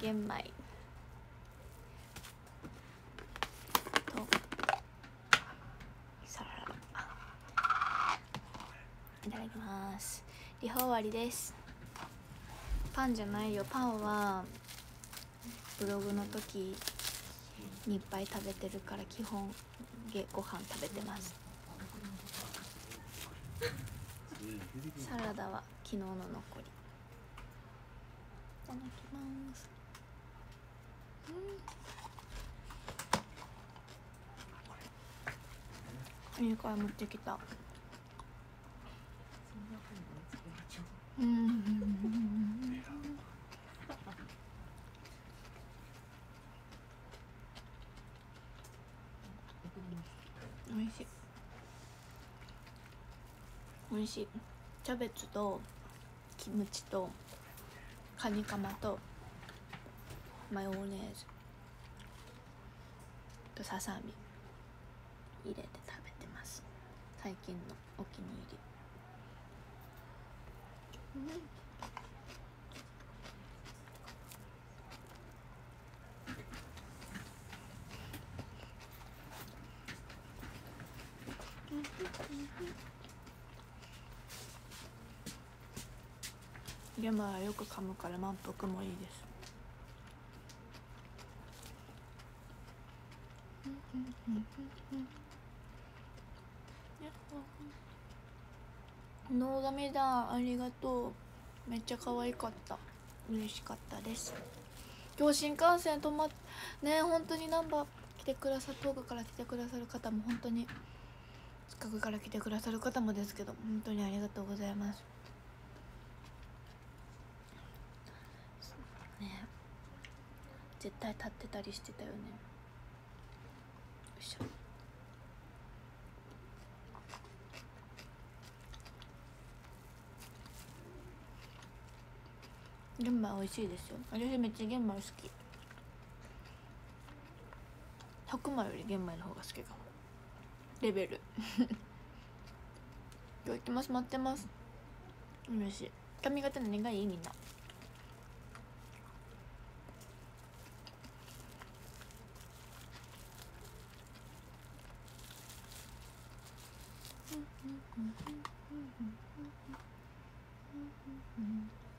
玄米。とサラダいただきます。リハ終わりです。パンじゃないよ。パンはブログの時にいっぱい食べてるから基本げご飯食べてます。サラダは昨日の残りいただきますうんいいから持ってきた。うん。美味しい。美味しい。キャベツとキムチとカニカマとマヨネーズとささみ入れて。最近のお気に入り。うんゲマはよく噛むから満腹もいいです。ノーガメだ。ありがとう。めっちゃ可愛かった。嬉しかったです。今日新幹線止まっね本当にナンバー来てくださ遠くから来てくださる方も本当に近くから来てくださる方もですけど本当にありがとうございます。ね。絶対立ってたりしてたよね。よいしょ。玄米美味しいですよ。私めっちゃ玄米好き。白米より玄米の方が好きかも。レベル。今日行きます。待ってます。嬉しい。髪型何がいい？みんな。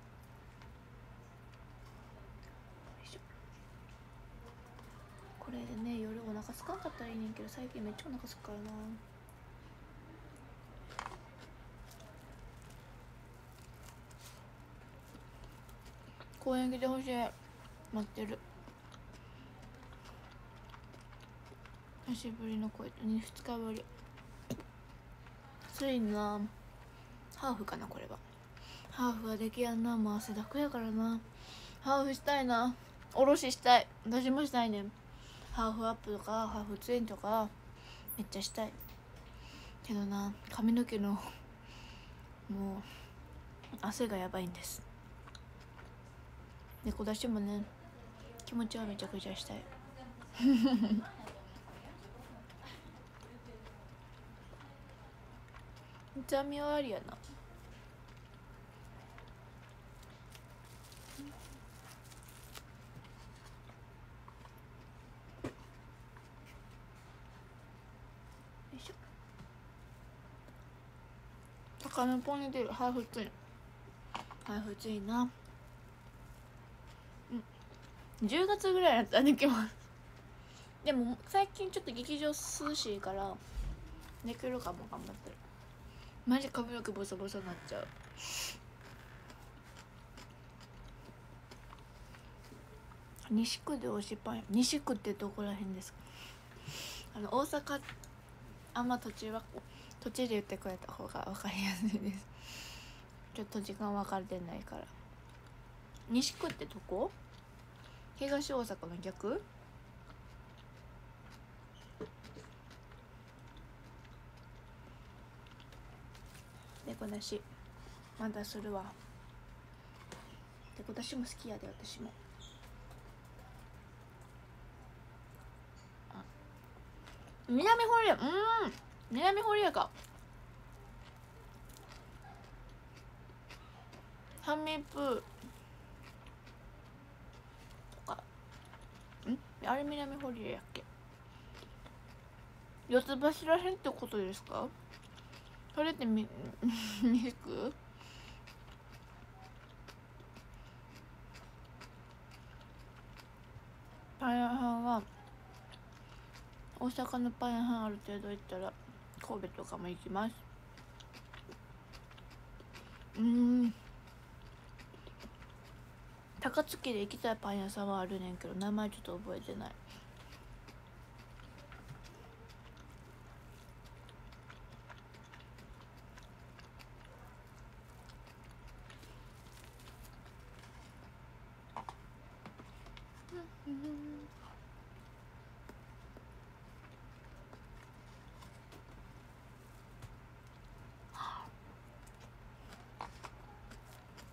これでね夜お腹空かんかったらいいねんけど最近めっちゃお腹空くからな。公園来てほしい。待ってる。久しぶりの声と2日ぶり。ついな。ハーフかなこれは。ハーフができやんな。もう汗だくやからな。ハーフしたいな。おろししたい。私もしたいねん。ハーフアップとかハーフツインとかめっちゃしたい。けどな髪の毛のもう汗がやばいんです。猫出しもね気持ちはめちゃくちゃしたい。痛みはありやな高めポニーテールハーフツインハーフツインな。うん。10月ぐらいやったらできます。でも最近ちょっと劇場涼しいからできるかも頑張ってる。マジ髪の毛ボサボサになっちゃう。西区で推しパン西区ってどこら辺ですか？あの大阪あんま途中は途中で言ってくれた方が分かりやすいです。ちょっと時間分かれてないから。西区ってどこ？東大阪の逆？猫出し。まだするわ。猫出しも好きやで私も。あ南ホリうん。南ホリアか。ハンミープー。あれ南堀江やっけ？四つ柱編ってことですか？それってみ ミク？パン屋さんは大阪のパン屋さんある程度行ったら神戸とかも行きます。うん。高槻で行きたいパン屋さんはあるねんけど名前ちょっと覚えてない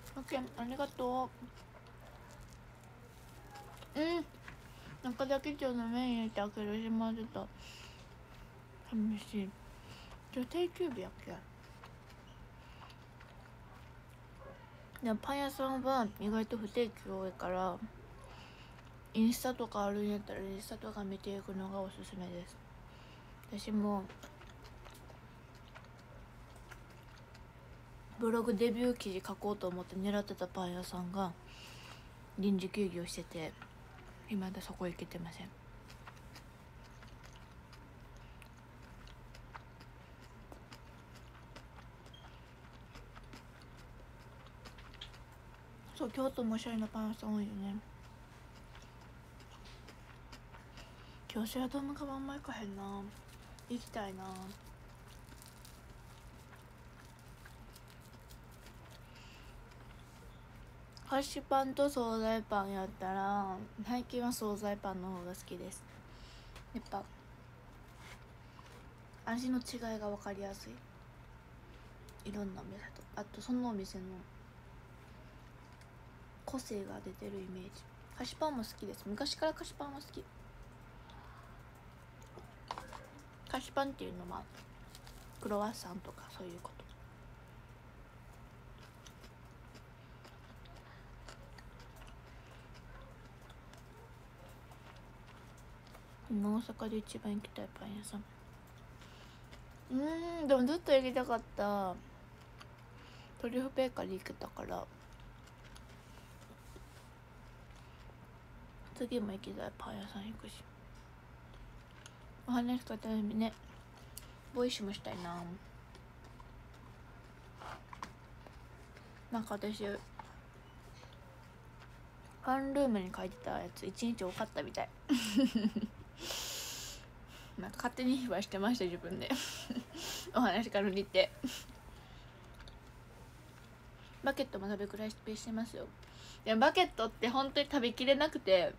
オッケーありがとう。うん。中崎町のメイン入れて開ける島出た。寂しい。今日定休日やっけ？でパン屋さんは意外と不定休多いからインスタとかあるんやったらインスタとか見ていくのがおすすめです。私もブログデビュー記事書こうと思って狙ってたパン屋さんが臨時休業してて今だそこ行けてませんそう京都もおしゃれなパン屋さん多いよね。京セラドームがあんま行かへんな。行きたいな。菓子パンと惣菜パンやったら最近は惣菜パンの方が好きです。やっぱ味の違いが分かりやすい。いろんなお店と。あとそのお店の個性が出てるイメージ。菓子パンも好きです。昔から菓子パンは好き。菓子パンっていうのはクロワッサンとかそういうこと。大阪で一番行きたいパン屋さん。うんでもずっと行きたかった。トリュフベーカリー行けたから。次も行きたいパン屋さん行くし。お話し方ねボイシもしたいな。なんか私ファンルームに書いてたやつ一日多かったみたい。なんか勝手に秘話してました自分で。お話から見て。バケットも食べ比べしてますよ。でもバケットって本当に食べきれなくて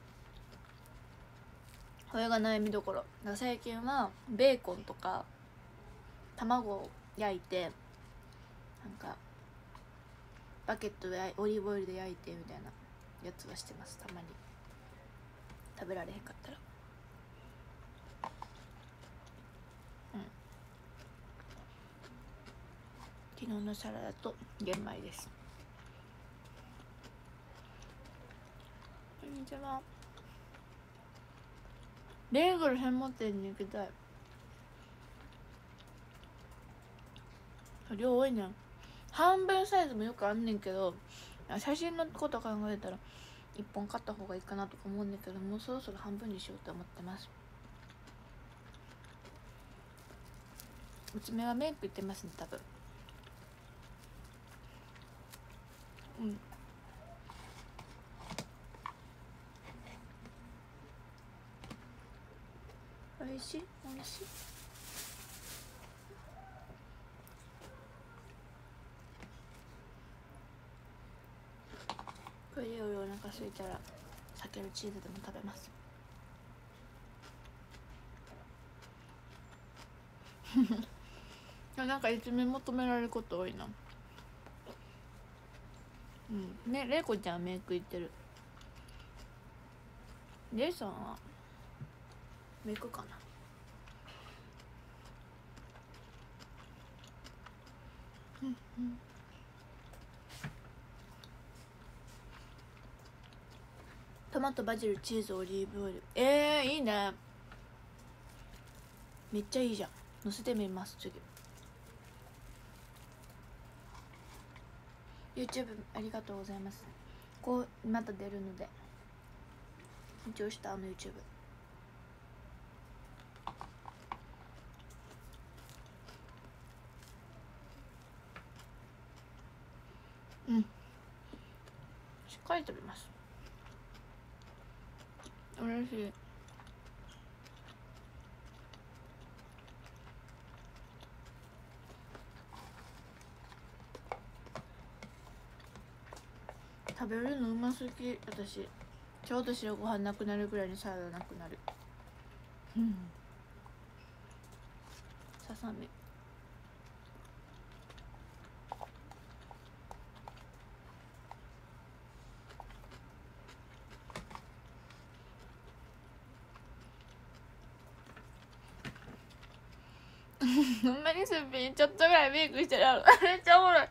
これが悩みどころ。だから最近はベーコンとか卵を焼いてなんかバケットでオリーブオイルで焼いてみたいなやつはしてますたまに。食べられへんかったらうん昨日のサラダと玄米です。こんにちは。ベーグル専門店に行きたい。量多いね。ん半分サイズもよくあんねんけど写真のこと考えたら1本買った方がいいかなとか思うんだけどもうそろそろ半分にしようと思ってます。うちめはメイク行ってますね多分。うん。おいしい？おいしい？これで夜お腹空いたら避けるチーズでも食べます。なんか一面求められること多いなうん。ねれいこちゃんメイク行ってる。レイさんは？メイクかな？うんうん。トマトバジルチーズオリーブオイル。えー、いいね。めっちゃいいじゃん。乗せてみます次。YouTube ありがとうございます。こうまた出るので緊張したあの YouTube うん。しっかり食べます。おいしい。食べるのうますぎ。私ちょうど白ご飯なくなるぐらいにサラダなくなる。ささみ。ほんまにすっぴんちょっとぐらいメイクしてる めっちゃおもろい。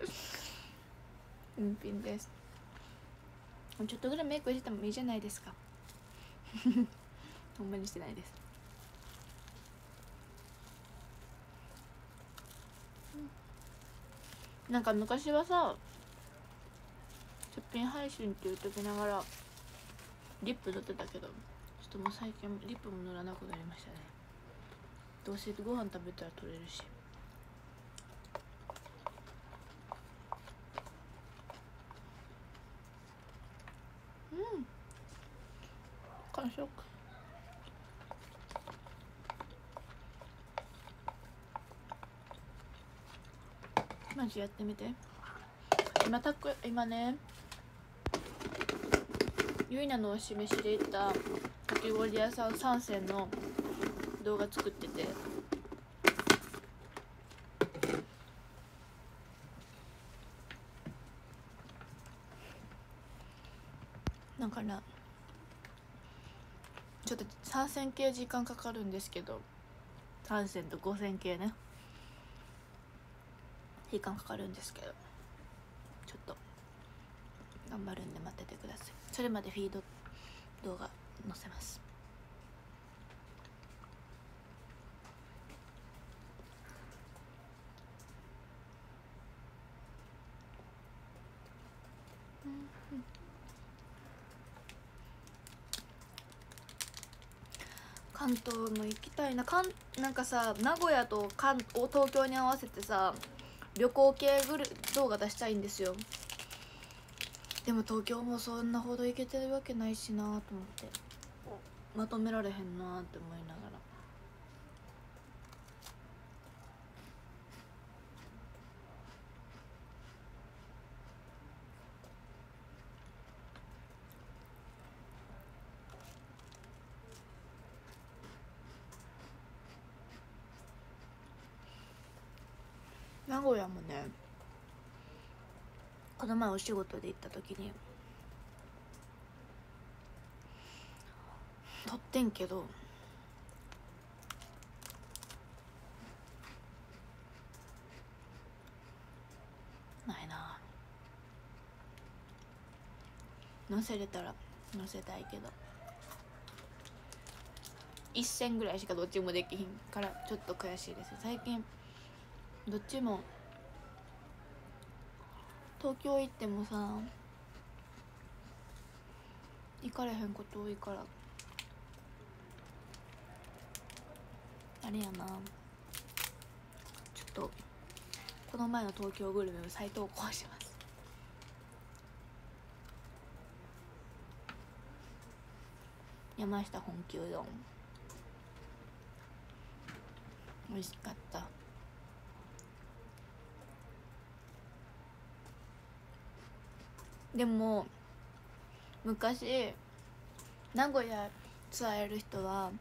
うんぴんです。ちょっとぐらいメイクしてもいいじゃないですか。ほんまにしてないです。なんか昔はさすっぴん配信って言うときながらリップ塗ってたけどちょっともう最近リップも塗らなくなりましたね。どうせご飯食べたら取れるしうん完食マジやってみて今たく今ねゆいなのお示しで行ったかき氷屋さん参戦の動画作っててなんかなちょっと参戦系時間かかるんですけど。3000と5000系ね。時間かかるんですけど。ちょっと。頑張るんで待っててください。それまでフィード動画載せます。関東も行きたいな。関なんかさ名古屋と関東京に合わせてさ旅行系グル動画出したいんですよ。でも東京もそんなほど行けてるわけないしなと思って。まとめられへんなって思いながら。名古屋もねこの前お仕事で行った時に撮ってんけどないな。載せれたら載せたいけど。一線ぐらいしかどっちもできひんからちょっと悔しいです。最近どっちも。東京行ってもさ行かれへんこと多いからあれやな。ちょっとこの前の東京グルメを再投稿します。山下本気うどん。美味しかった。でも昔名古屋ツアーやる人は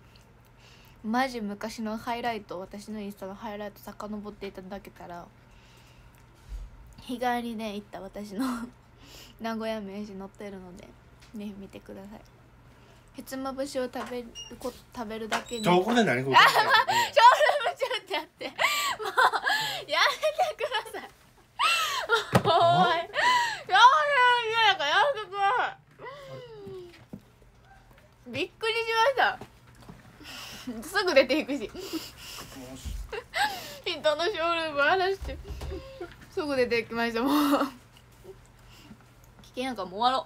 マジ昔のハイライト私のインスタのハイライト遡っていただけたら日帰りで行った私の 名古屋名刺載ってるのでね見てください。ひつまぶしを食べるこ食べるだけにどこで何事あショールーム中ってやって。もうやめてください。もうおいショールーム中やからやめてくださいびっくりしました。すぐ出ていくし。人のショールーム荒らして。すぐ出てきましたもう。危険やからもう終わろ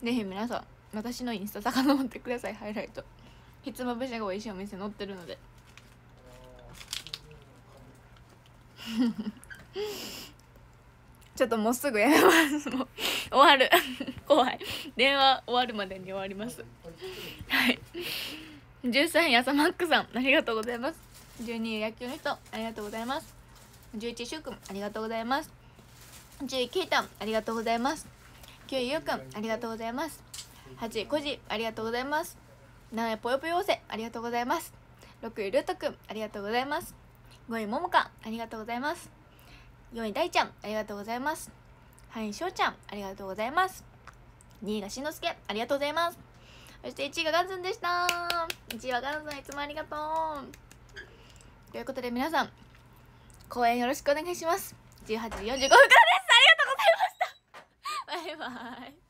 う。ぜひ皆さん私のインスタ遡ってください。ハイライト。ひつまぶしが美味しいお店載ってるので。ちょっともうすぐやめます。もう終わる。怖い。電話終わるまでに終わります。はい。13位朝マックさんありがとうございます。12位野球の人ありがとうございます。11位しゅうくんありがとうございます。10位けいたんありがとうございます。9位ゆうくんありがとうございます。8位こじありがとうございます。7位ぽよぽよおせありがとうございます。6位ルートくんありがとうございます。5位ももかありがとうございます。4位大ちゃんありがとうございます。はい翔ちゃんありがとうございます。2位がしんのすけありがとうございます。そして1位がガンズンでした。1位はガンズンいつもありがとう。ということで皆さん公演よろしくお願いします。18時45分からです。ありがとうございました。バイバイ。